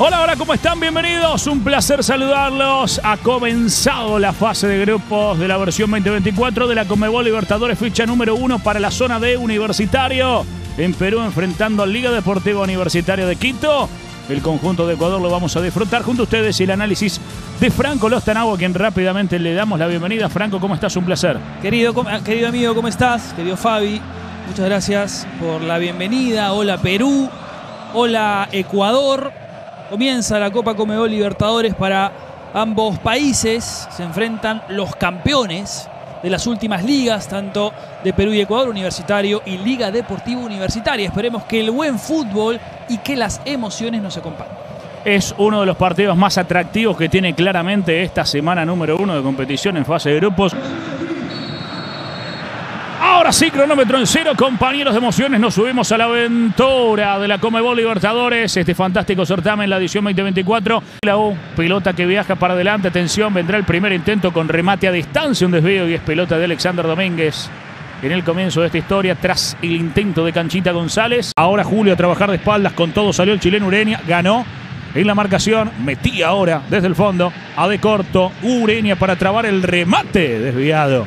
Hola, hola, ¿cómo están? Bienvenidos. Un placer saludarlos. Ha comenzado la fase de grupos de la versión 2024 de la Comebol Libertadores, ficha número uno para la zona de Universitario. En Perú, enfrentando al Liga Deportiva Universitaria de Quito. El conjunto de Ecuador lo vamos a disfrutar junto a ustedes y el análisis de Franco Lostanagua, quien rápidamente le damos la bienvenida. Franco, ¿cómo estás? Un placer. Querido, querido amigo, ¿cómo estás? Querido Fabi, muchas gracias por la bienvenida. Hola Perú, hola Ecuador. Comienza la Copa Comebol Libertadores para ambos países. Se enfrentan los campeones de las últimas ligas, tanto de Perú y Ecuador, Universitario y Liga Deportiva Universitaria. Esperemos que el buen fútbol y que las emociones nos acompañen. Es uno de los partidos más atractivos que tiene claramente esta semana número uno de competición en fase de grupos. Ahora sí, cronómetro en cero, compañeros de emociones, nos subimos a la aventura de la Comebol Libertadores, este fantástico certamen, la edición 2024. La U, pelota que viaja para adelante, atención, vendrá el primer intento con remate a distancia, un desvío y es pelota de Alexander Domínguez. En el comienzo de esta historia, tras el intento de Canchita González, ahora Julio a trabajar de espaldas, con todo salió el chileno Ureña, ganó en la marcación, metía ahora desde el fondo, a de corto, Ureña para trabar el remate desviado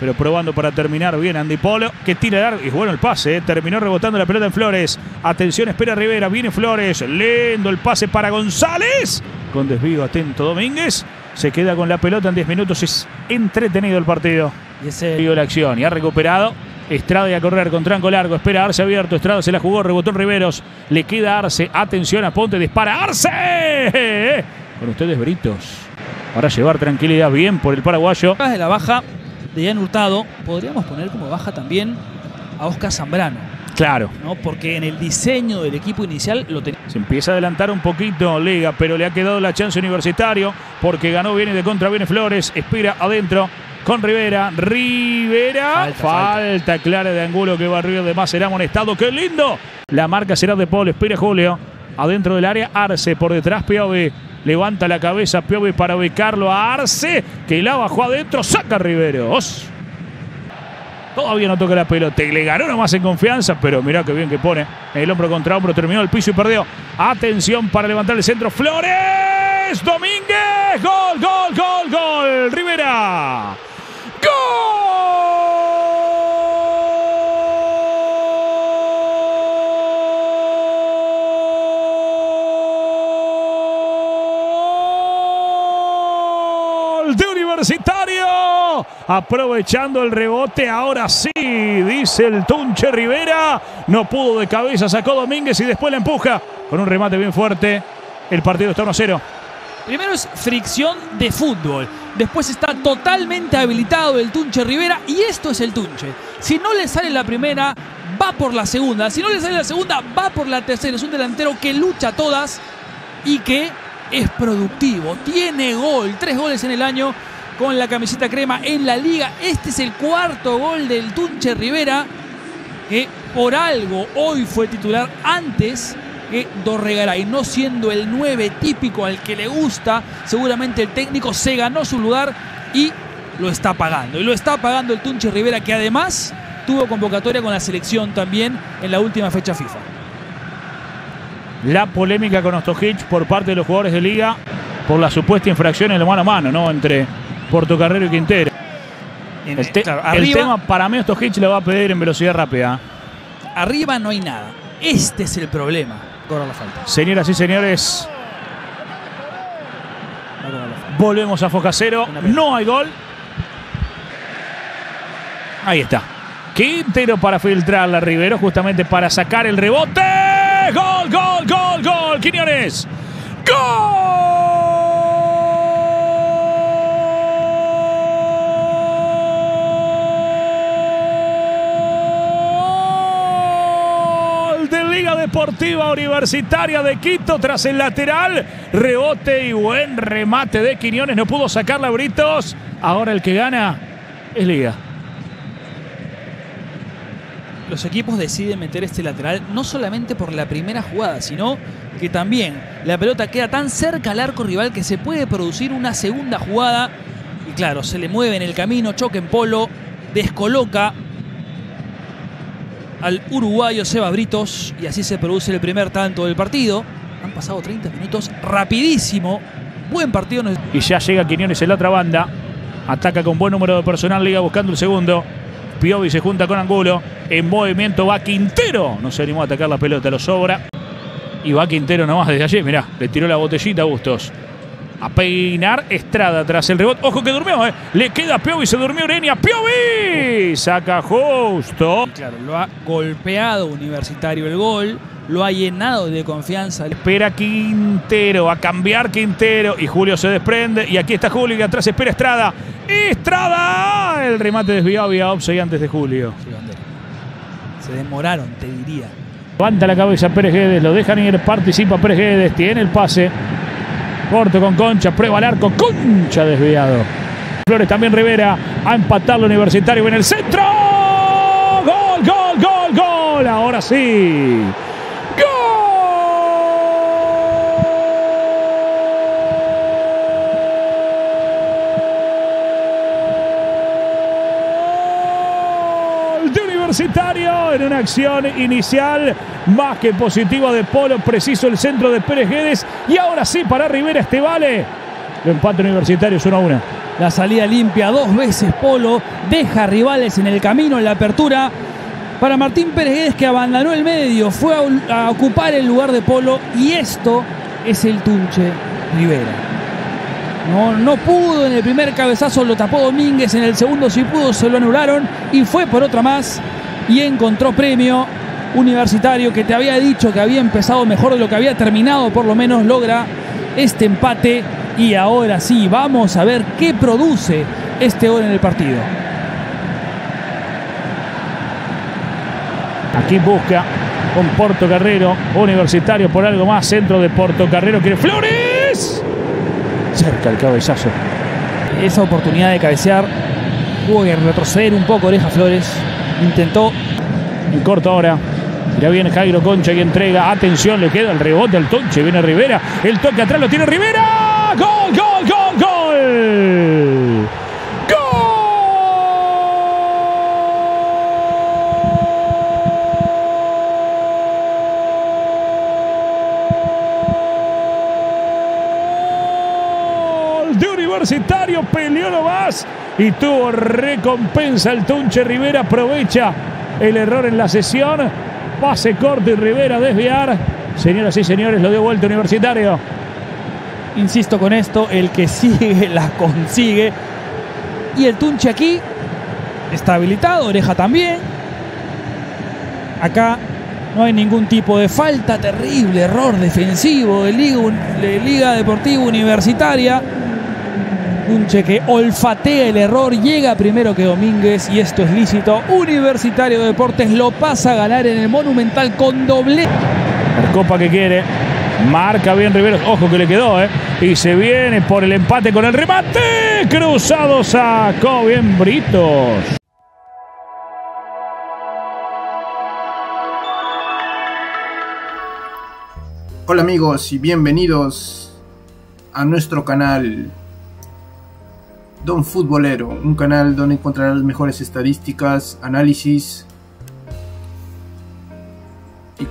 pero probando para terminar bien Andy Polo, que tira el y bueno el pase, eh. terminó rebotando la pelota en Flores. Atención, espera Rivera, viene Flores, leyendo el pase para González, con desvío atento Domínguez, se queda con la pelota en 10 minutos, es entretenido el partido. Y ese la acción y ha recuperado. Estrada y a correr con tranco largo. Espera Arce abierto. Estrada se la jugó. Rebotó en Riveros. Le queda Arce. Atención a Ponte. Dispara Arce. Con ustedes, Britos. Para llevar tranquilidad bien por el paraguayo. De la baja de Ian Hurtado, podríamos poner como baja también a Oscar Zambrano. Claro. ¿no? Porque en el diseño del equipo inicial lo tenía. Se empieza a adelantar un poquito Liga, pero le ha quedado la chance universitario porque ganó, viene de contra, viene Flores, espera adentro con Rivera. Rivera. Falta, clara de Angulo que va arriba de más será amonestado. ¡Qué lindo! La marca será de Paul, espera Julio. Adentro del área, Arce por detrás, Piovi. Levanta la cabeza Piovi para ubicarlo a Arce, que la bajó adentro, saca Riveros. Todavía no toca la pelota. Le ganó nomás en confianza, pero mirá qué bien que pone. El hombro contra hombro, terminó el piso y perdió. Atención para levantar el centro. Flores Domínguez. Gol, gol, gol, gol. Rivera. De Universitario. Aprovechando el rebote, ahora sí, dice el Tunche Rivera. No pudo de cabeza, sacó Domínguez y después la empuja con un remate bien fuerte. El partido está 1-0. Primero es fricción de fútbol. Después está totalmente habilitado el Tunche Rivera. Y esto es el Tunche. Si no le sale la primera, va por la segunda. Si no le sale la segunda, va por la tercera. Es un delantero que lucha todas y que es productivo, tiene gol, tres goles en el año con la camiseta crema en la liga. Este es el cuarto gol del Tunche Rivera, que por algo hoy fue titular antes que Dorregaray, no siendo el 9 típico al que le gusta, seguramente el técnico se ganó su lugar y lo está pagando. Y lo está pagando el Tunche Rivera, que además tuvo convocatoria con la selección también en la última fecha FIFA la polémica con Ostojic por parte de los jugadores de liga por la supuesta infracción en el mano a mano, ¿no? Entre Portocarrero y Quintero. El, tema para mí Ostojic le va a pedir en velocidad rápida. Arriba no hay nada. Este es el problema. la falta. Señoras y señores, volvemos a Focacero. No hay gol. Ahí está. Quintero para filtrar la Rivero, justamente para sacar el rebote. ¡Gol, gol, gol, gol! Quiñones. ¡Gol! De Liga Deportiva Universitaria de Quito tras el lateral. Rebote y buen remate de Quiñones. No pudo sacarla Britos. Ahora el que gana es Liga los equipos deciden meter este lateral no solamente por la primera jugada, sino que también la pelota queda tan cerca al arco rival que se puede producir una segunda jugada. Y claro, se le mueve en el camino, choque en polo, descoloca al uruguayo Seba Britos y así se produce el primer tanto del partido. Han pasado 30 minutos rapidísimo. Buen partido. Y ya llega Quiñones en la otra banda. Ataca con buen número de personal. Liga buscando el segundo. Piovi se junta con Angulo. En movimiento va Quintero. No se animó a atacar la pelota, lo sobra. Y va Quintero nomás desde allí. Mirá, le tiró la botellita a Bustos. A peinar Estrada tras el rebote. Ojo que durmió, ¿eh? Le queda a Piovi, se durmió Urenia. ¡Piovi! Saca justo. Claro, lo ha golpeado Universitario el gol. Lo ha llenado de confianza. Espera Quintero, a cambiar Quintero. Y Julio se desprende. Y aquí está Julio y atrás espera Estrada. ¡Estrada! El remate desviado había offside antes de Julio. Se demoraron, te diría. Levanta la cabeza Pérez Guedes, lo dejan ir, participa Pérez Guedes, tiene el pase. Corto con Concha, prueba el arco, Concha desviado. Flores también Rivera a empatar Universitario en el centro. Gol, gol, gol, gol. Ahora sí. Universitario en una acción inicial más que positiva de Polo, preciso el centro de Pérez Guedes y ahora sí para Rivera este vale. El empate universitario es 1 a 1. La salida limpia dos veces Polo, deja rivales en el camino en la apertura. Para Martín Pérez Guedes que abandonó el medio, fue a, a ocupar el lugar de Polo y esto es el Tunche Rivera. No, no pudo en el primer cabezazo, lo tapó Domínguez, en el segundo sí pudo, se lo anularon y fue por otra más y encontró premio universitario que te había dicho que había empezado mejor de lo que había terminado, por lo menos logra este empate y ahora sí, vamos a ver qué produce este gol en el partido. Aquí busca con Porto Carrero, Universitario por algo más, centro de Porto Carrero, quiere Flores. Cerca el cabezazo. Esa oportunidad de cabecear, hubo que retroceder un poco Oreja Flores, intentó. En corto ahora, ya viene Jairo Concha y entrega. Atención, le queda el rebote al Tonche. Viene Rivera. El toque atrás lo tiene Rivera. ¡Gol, gol, gol, gol! ¡Gol! De Universitario peleó nomás y tuvo recompensa el Tunche Rivera. Aprovecha el error en la sesión. Pase corto y Rivera desviar. Señoras y señores, lo dio vuelta Universitario. Insisto con esto, el que sigue la consigue. Y el Tunche aquí está habilitado, oreja también. Acá no hay ningún tipo de falta, terrible error defensivo de Liga, de Liga Deportiva Universitaria. Tunche que olfatea el error, llega primero que Domínguez y esto es lícito. Universitario de Deportes lo pasa a ganar en el Monumental con doble. La copa que quiere. Marca bien Riveros. Ojo que le quedó, ¿eh? Y se viene por el empate con el remate. Cruzado sacó bien Britos. Hola amigos y bienvenidos a nuestro canal Don Futbolero, un canal donde encontrarás las mejores estadísticas, análisis y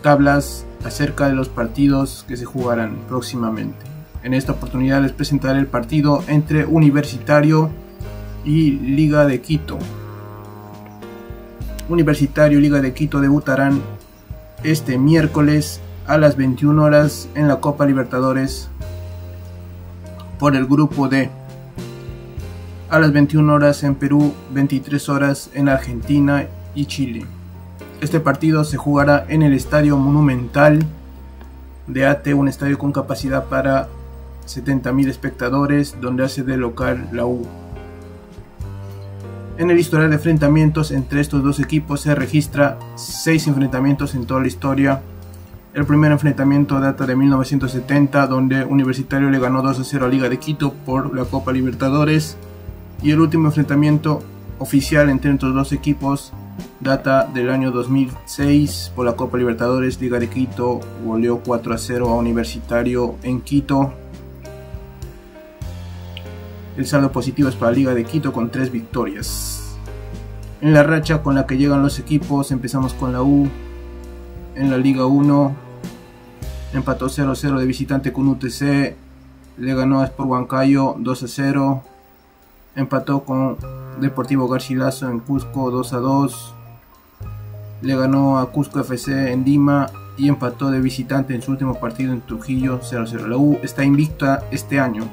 tablas acerca de los partidos que se jugarán próximamente. En esta oportunidad les presentaré el partido entre Universitario y Liga de Quito. Universitario y Liga de Quito debutarán este miércoles a las 21 horas en la Copa Libertadores por el grupo D. A las 21 horas en Perú, 23 horas en Argentina y Chile. Este partido se jugará en el Estadio Monumental de ATE, un estadio con capacidad para 70.000 espectadores, donde hace de local la U. En el historial de enfrentamientos entre estos dos equipos se registra 6 enfrentamientos en toda la historia. El primer enfrentamiento data de 1970, donde Universitario le ganó 2 a 0 a Liga de Quito por la Copa Libertadores. Y el último enfrentamiento oficial entre estos dos equipos data del año 2006 por la Copa Libertadores. Liga de Quito goleó 4 a 0 a Universitario en Quito. El saldo positivo es para la Liga de Quito con 3 victorias. En la racha con la que llegan los equipos empezamos con la U en la Liga 1 empató 0-0 de visitante con UTC, le ganó a Sport Huancayo 2-0, empató con Deportivo Garcilaso en Cusco 2-2, le ganó a Cusco FC en Lima y empató de visitante en su último partido en Trujillo 0-0. La U está invicta este año.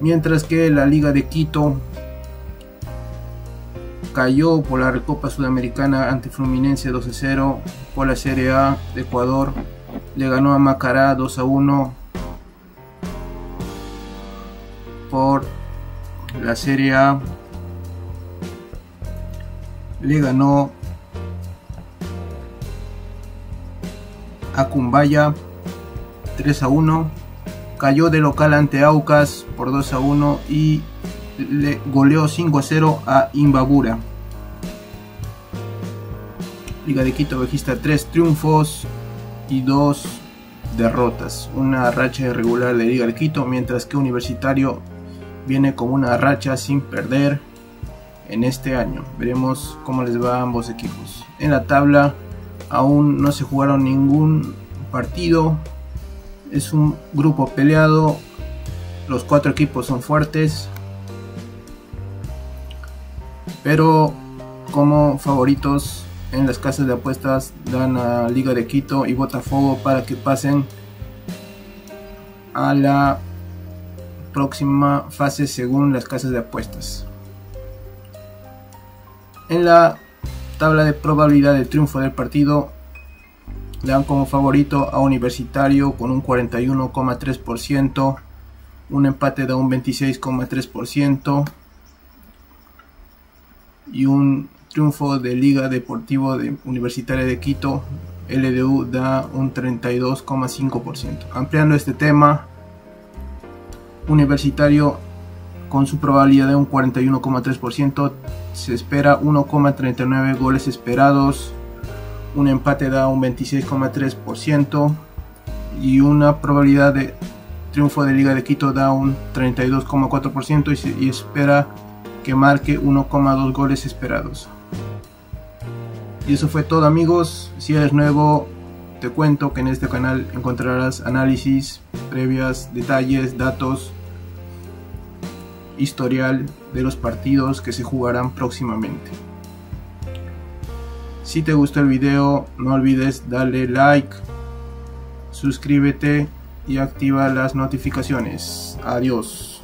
Mientras que la Liga de Quito cayó por la Recopa Sudamericana ante Fluminense 2-0 por la Serie A de Ecuador. Le ganó a Macará 2-1 por la Serie A. Le ganó a Cumbaya 3 1. Cayó de local ante Aucas por 2 1 y le goleó 5 a 0 a Imbabura. Liga de Quito registra 3 triunfos y 2 derrotas. Una racha irregular de Liga de Quito, mientras que Universitario viene con una racha sin perder en este año. Veremos cómo les va a ambos equipos. En la tabla aún no se jugaron ningún partido. Es un grupo peleado. Los cuatro equipos son fuertes. Pero como favoritos en las casas de apuestas dan a Liga de Quito y Botafogo para que pasen a la próxima fase según las casas de apuestas. En la tabla de probabilidad de triunfo del partido dan como favorito a Universitario con un 41,3%, un empate de un 26,3% y un triunfo de Liga Deportivo de Universitaria de Quito, LDU da un 32,5%. Ampliando este tema, Universitario con su probabilidad de un 41,3%, se espera 1,39 goles esperados, un empate da un 26,3% y una probabilidad de triunfo de Liga de Quito da un 32,4% y, y espera que marque 1,2 goles esperados. Y eso fue todo amigos, si eres nuevo te cuento que en este canal encontrarás análisis, previas, detalles, datos, historial de los partidos que se jugarán próximamente. Si te gustó el video no olvides darle like, suscríbete y activa las notificaciones. Adiós.